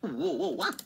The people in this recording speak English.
Whoa, whoa, what?